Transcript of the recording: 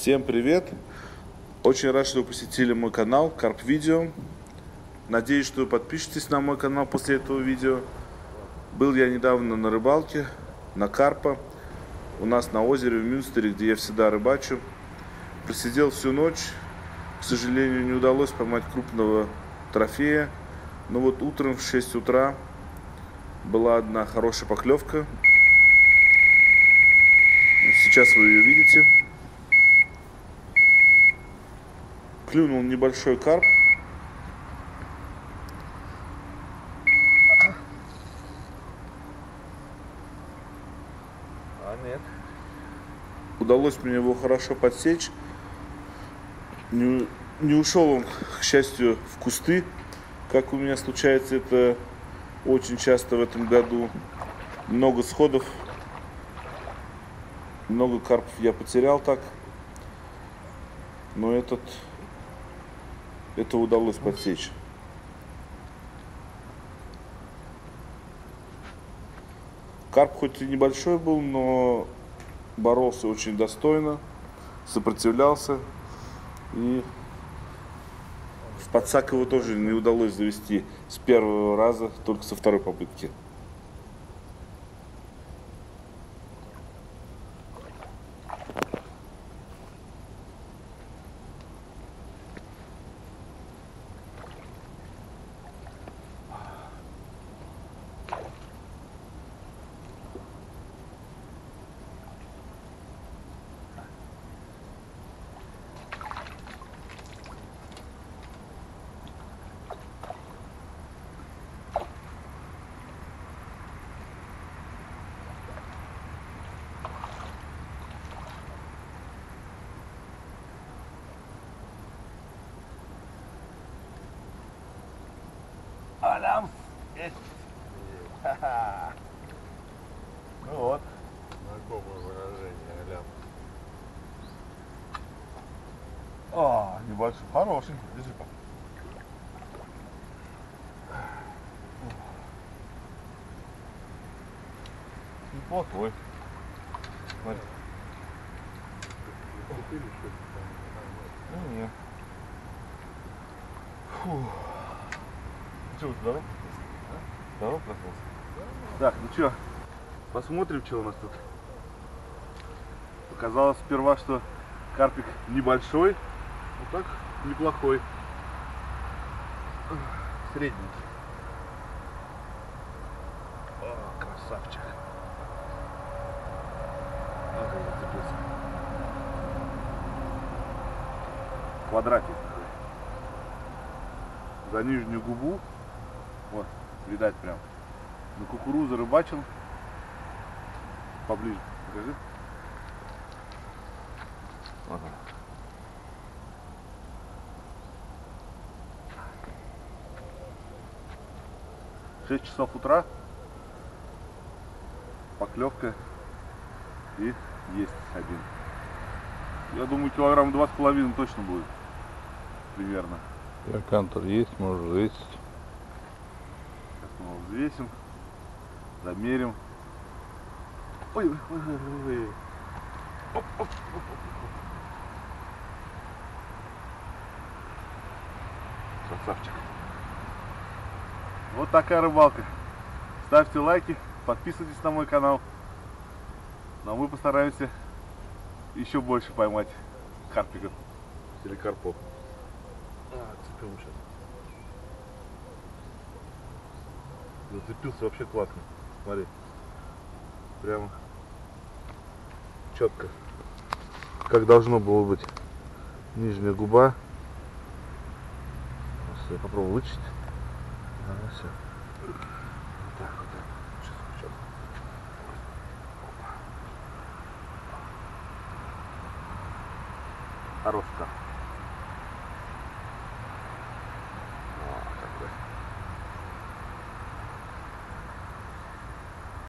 Всем привет! Очень рад, что вы посетили мой канал Карп Видео. Надеюсь, что вы подпишетесь на мой канал после этого видео. Был я недавно на рыбалке, на карпа. У нас на озере в Мюнстере, где я всегда рыбачу. Просидел всю ночь. К сожалению, не удалось поймать крупного трофея. Но вот утром в 6 утра была одна хорошая поклевка. Сейчас вы ее видите. Клюнул небольшой карп. А нет. Удалось мне его хорошо подсечь. Не, не ушел он, к счастью, в кусты, как у меня случается это очень часто в этом году. Много сходов, много карпов я потерял так. Но этот, это удалось подсечь. Карп хоть и небольшой был, но боролся очень достойно, сопротивлялся. И в подсак его тоже не удалось завести с первого раза, только со второй попытки. Ну вот. Знакомое выражение, Алям. А, небольшой. Хорошенький. Держи-ка. Неплохой. Смотри. Что-то там? Ну, нет. Фу. Че, здоров? Здоров проснулся? Так, ну что, посмотрим, что у нас тут. Показалось сперва, что карпик небольшой, но так неплохой. Средненький. О, красавчик. А, как зацепился. Квадратик такой. За нижнюю губу. Вот, видать прям. На кукурузу рыбачил. Поближе, покажи. Ага. Шесть часов утра. Поклевка. И есть один. Я думаю, килограмм два с половиной точно будет. Примерно. Кантор есть, может взвесить. Его взвесим, замерим. Ой, ой, ой, ой, ой. Оп, оп, оп, оп. Красавчик. Вот такая рыбалка. Ставьте лайки, подписывайтесь на мой канал. А мы постараемся еще больше поймать карпиков или карпов. А, цепил сейчас. Зацепился вообще классно. Смотри. Прямо четко. Как должно было быть. Нижняя губа. Сейчас я попробую вычесть. Ага, все. Вот так, вот так. Сейчас. Хороший карп.